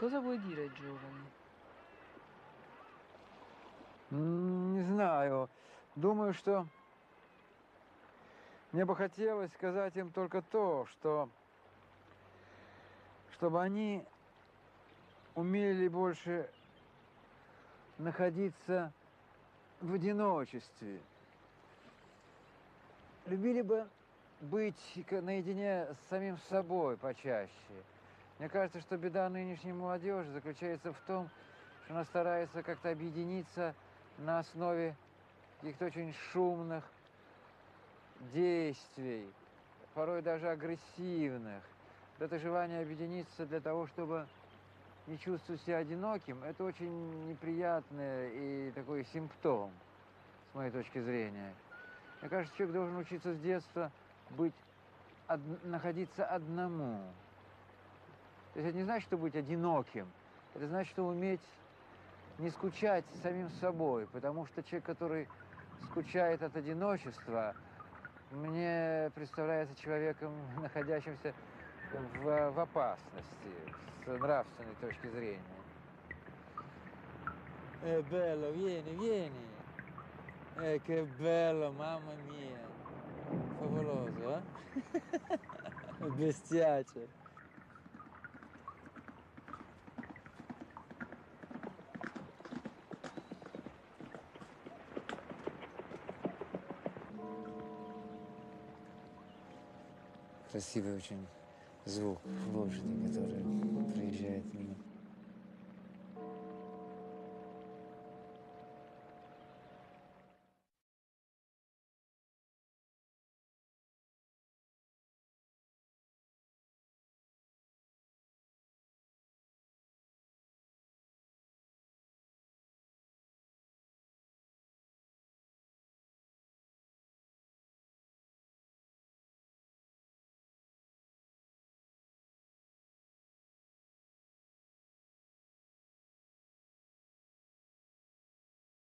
Cosa vuoi dire ai giovani? М, Не знаю. Думаю, что мне бы хотелось сказать им только то, что чтобы они умели больше находиться в одиночестве. Любили бы быть наедине с самим собой почаще. Мне кажется, что беда нынешней молодежи заключается в том, что она старается как-то объединиться на основе каких-то очень шумных действий, порой даже агрессивных. Это желание объединиться для того, чтобы не чувствовать себя одиноким, это очень неприятный и такой симптом, с моей точки зрения. Мне кажется, человек должен учиться с детства быть, од- находиться одному. То есть это не значит, что быть одиноким, это значит, что уметь не скучать самим собой, потому что человек, который скучает от одиночества, мне представляется человеком, находящимся в, в опасности с нравственной точки зрения. È bello, vieni, vieni. Eh, che bello, mamma mia. Favoloso, eh? Bestiace. Красивый очень звук лошади, мимо.